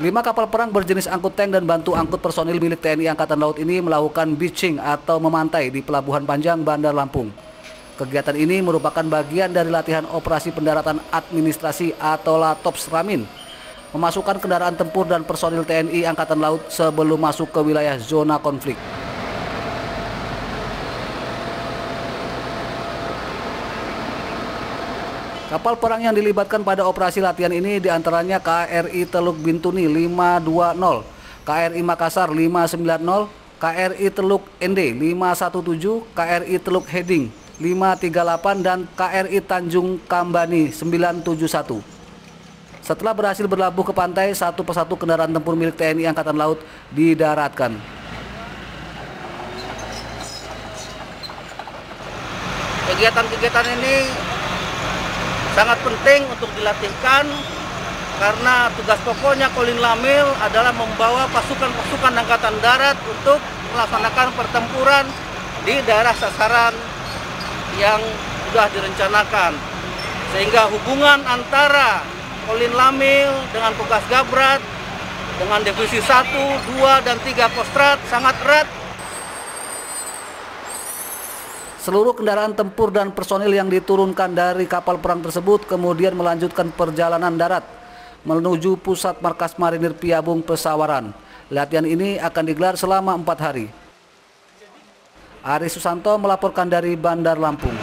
Lima kapal perang berjenis angkut tank dan bantu angkut personil milik TNI Angkatan Laut ini melakukan beaching atau memantai di Pelabuhan Panjang, Bandar Lampung. Kegiatan ini merupakan bagian dari latihan operasi pendaratan administrasi atau LATOPS Ramin. Memasukkan kendaraan tempur dan personil TNI Angkatan Laut sebelum masuk ke wilayah zona konflik. Kapal perang yang dilibatkan pada operasi latihan ini di antaranya KRI Teluk Bintuni 520, KRI Makassar 590, KRI Teluk ND 517, KRI Teluk Heading 538, dan KRI Tanjung Kambani 971. Setelah berhasil berlabuh ke pantai, satu persatu kendaraan tempur milik TNI Angkatan Laut didaratkan. Kegiatan-kegiatan ini sangat penting untuk dilatihkan karena tugas pokoknya Kolin Lamil adalah membawa pasukan-pasukan angkatan darat untuk melaksanakan pertempuran di daerah sasaran yang sudah direncanakan. Sehingga hubungan antara Kolin Lamil dengan Tugas Gabrat dengan divisi 1, 2, dan 3 Kostrat sangat erat Seluruh kendaraan tempur dan personil yang diturunkan dari kapal perang tersebut kemudian melanjutkan perjalanan darat menuju pusat markas marinir Piabung Pesawaran. Latihan ini akan digelar selama empat hari. Ari Susanto melaporkan dari Bandar Lampung.